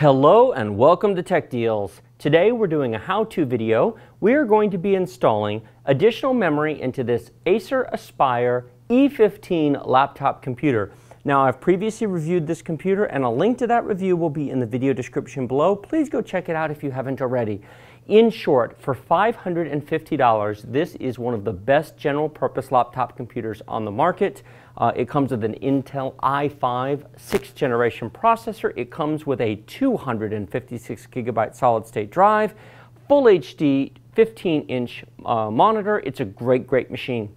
Hello and welcome to Tech Deals. Today we're doing a how-to video. We are going to be installing additional memory into this Acer Aspire E15 laptop computer. Now I've previously reviewed this computer and a link to that review will be in the video description below. Please go check it out if you haven't already. In short, for $550, this is one of the best general purpose laptop computers on the market. Uh, it comes with an Intel i5 6th generation processor. It comes with a 256 gigabyte solid state drive, full HD 15 inch uh, monitor. It's a great, great machine.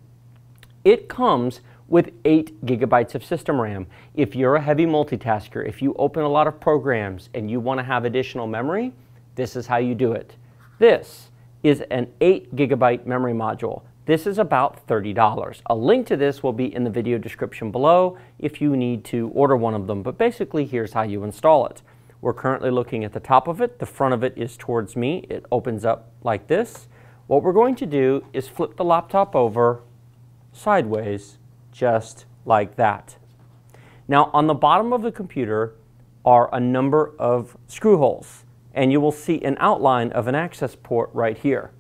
It comes with 8 gigabytes of system RAM. If you're a heavy multitasker, if you open a lot of programs and you want to have additional memory, this is how you do it. This is an 8 gigabyte memory module. This is about $30. A link to this will be in the video description below if you need to order one of them, but basically here's how you install it. We're currently looking at the top of it. The front of it is towards me. It opens up like this. What we're going to do is flip the laptop over sideways just like that. Now on the bottom of the computer are a number of screw holes and you will see an outline of an access port right here.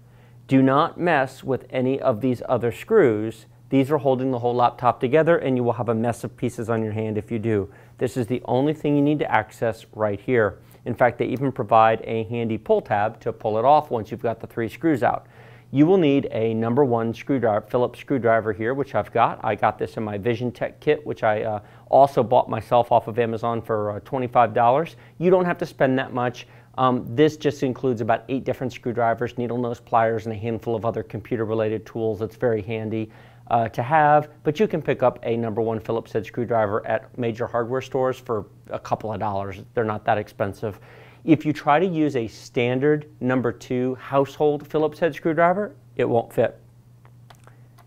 Do not mess with any of these other screws. These are holding the whole laptop together and you will have a mess of pieces on your hand if you do. This is the only thing you need to access right here. In fact, they even provide a handy pull tab to pull it off once you've got the three screws out. You will need a number one screwdriver, Phillips screwdriver here, which I've got. I got this in my Vision Tech kit, which I uh, also bought myself off of Amazon for uh, $25. You don't have to spend that much. Um, this just includes about eight different screwdrivers, needle nose pliers, and a handful of other computer related tools. It's very handy uh, to have, but you can pick up a number one Phillips head screwdriver at major hardware stores for a couple of dollars. They're not that expensive. If you try to use a standard number two household Phillips head screwdriver, it won't fit.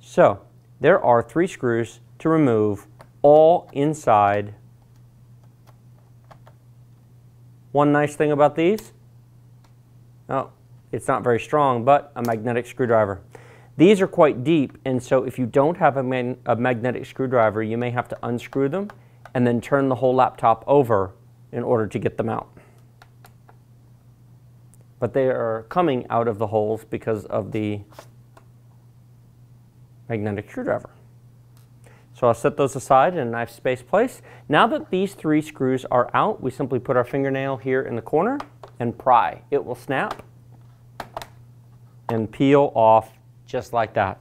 So there are three screws to remove all inside One nice thing about these, oh, it's not very strong, but a magnetic screwdriver. These are quite deep, and so if you don't have a, man, a, magnetic screwdriver, you may have to unscrew them and then turn the whole laptop over in order to get them out. But they are coming out of the holes because of the magnetic screwdriver. So I'll set those aside in a nice space place. Now that these three screws are out, we simply put our fingernail here in the corner and pry. It will snap and peel off just like that.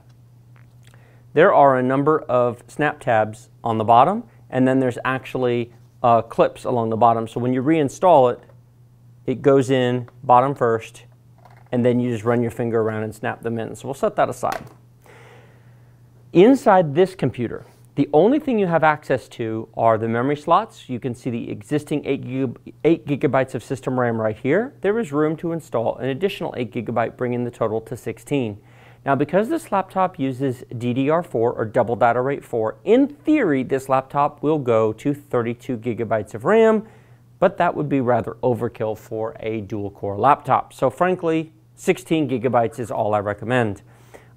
There are a number of snap tabs on the bottom and then there's actually uh, clips along the bottom. So when you reinstall it, it goes in bottom first and then you just run your finger around and snap them in. So we'll set that aside. Inside this computer, the only thing you have access to are the memory slots. You can see the existing 8, gig 8 gigabytes of system RAM right here. There is room to install an additional 8 gigabyte, bringing the total to 16. Now, because this laptop uses DDR4 or double data rate 4, in theory, this laptop will go to 32 gigabytes of RAM, but that would be rather overkill for a dual core laptop. So frankly, 16 gigabytes is all I recommend.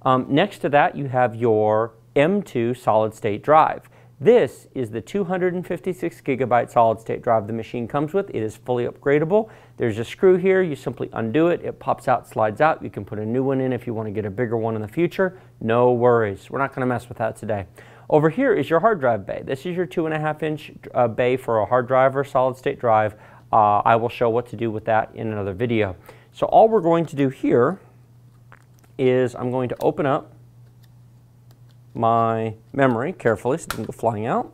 Um, next to that, you have your M2 solid state drive. This is the 256 gigabyte solid state drive the machine comes with. It is fully upgradable. There's a screw here. You simply undo it. It pops out, slides out. You can put a new one in if you want to get a bigger one in the future. No worries. We're not going to mess with that today. Over here is your hard drive bay. This is your two and a half inch uh, bay for a hard drive or solid state drive. Uh, I will show what to do with that in another video. So all we're going to do here is I'm going to open up my memory carefully so it doesn't go flying out.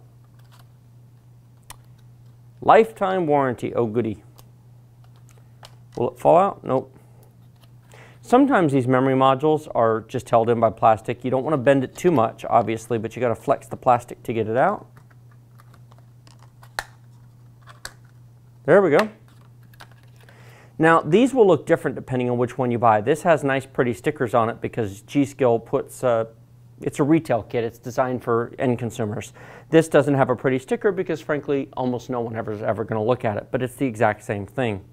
Lifetime warranty, oh goody. Will it fall out? Nope. Sometimes these memory modules are just held in by plastic. You don't want to bend it too much, obviously, but you got to flex the plastic to get it out. There we go. Now, these will look different depending on which one you buy. This has nice pretty stickers on it because G.Skill puts uh, it's a retail kit. It's designed for end consumers. This doesn't have a pretty sticker because frankly, almost no one ever is ever going to look at it, but it's the exact same thing.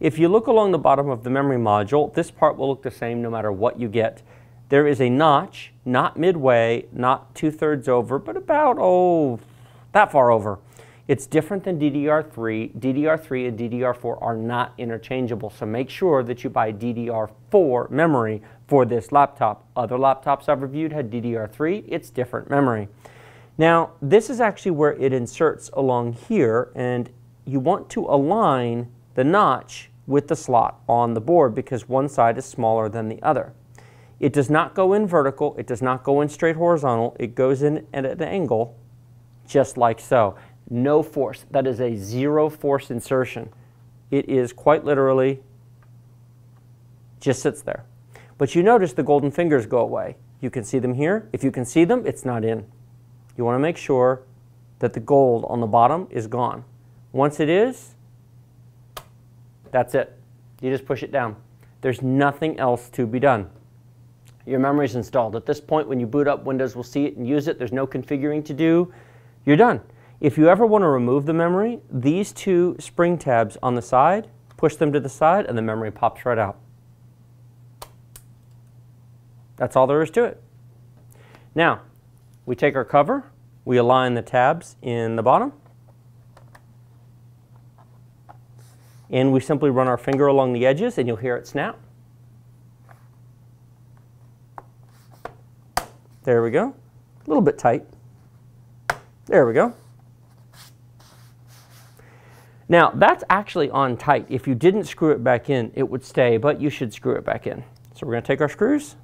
If you look along the bottom of the memory module, this part will look the same no matter what you get. There is a notch, not midway, not two-thirds over, but about, oh, that far over. It's different than DDR3. DDR3 and DDR4 are not interchangeable, so make sure that you buy DDR4 memory for this laptop. Other laptops I've reviewed had DDR3. It's different memory. Now, this is actually where it inserts along here, and you want to align the notch with the slot on the board because one side is smaller than the other. It does not go in vertical, it does not go in straight horizontal, it goes in at an angle just like so no force. That is a zero force insertion. It is quite literally just sits there. But you notice the golden fingers go away. You can see them here. If you can see them, it's not in. You want to make sure that the gold on the bottom is gone. Once it is, that's it. You just push it down. There's nothing else to be done. Your memory is installed. At this point, when you boot up, Windows will see it and use it. There's no configuring to do. You're done. If you ever want to remove the memory, these two spring tabs on the side, push them to the side and the memory pops right out. That's all there is to it. Now, we take our cover, we align the tabs in the bottom, and we simply run our finger along the edges and you'll hear it snap. There we go. A little bit tight. There we go. Now, that's actually on tight. If you didn't screw it back in, it would stay, but you should screw it back in. So we're going to take our screws.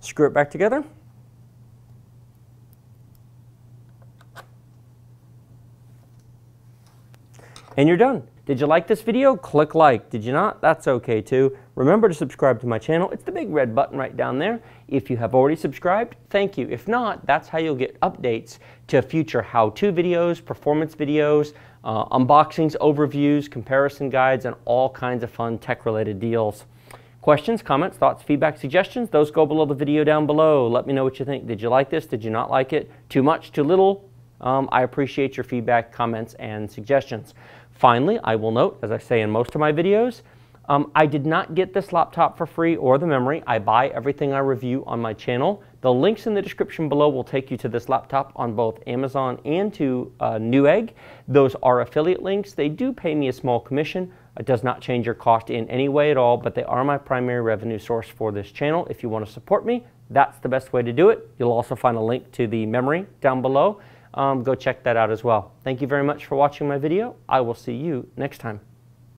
Screw it back together. And you're done. Did you like this video? Click like. Did you not? That's okay too. Remember to subscribe to my channel. It's the big red button right down there. If you have already subscribed, thank you. If not, that's how you'll get updates to future how-to videos, performance videos, uh, unboxings, overviews, comparison guides, and all kinds of fun tech-related deals. Questions, comments, thoughts, feedback, suggestions, those go below the video down below. Let me know what you think. Did you like this? Did you not like it? Too much? Too little? Um, I appreciate your feedback, comments, and suggestions. Finally, I will note, as I say in most of my videos, um, I did not get this laptop for free or the memory. I buy everything I review on my channel. The links in the description below will take you to this laptop on both Amazon and to uh, Newegg. Those are affiliate links. They do pay me a small commission. It does not change your cost in any way at all, but they are my primary revenue source for this channel. If you want to support me, that's the best way to do it. You'll also find a link to the memory down below um, go check that out as well. Thank you very much for watching my video. I will see you next time.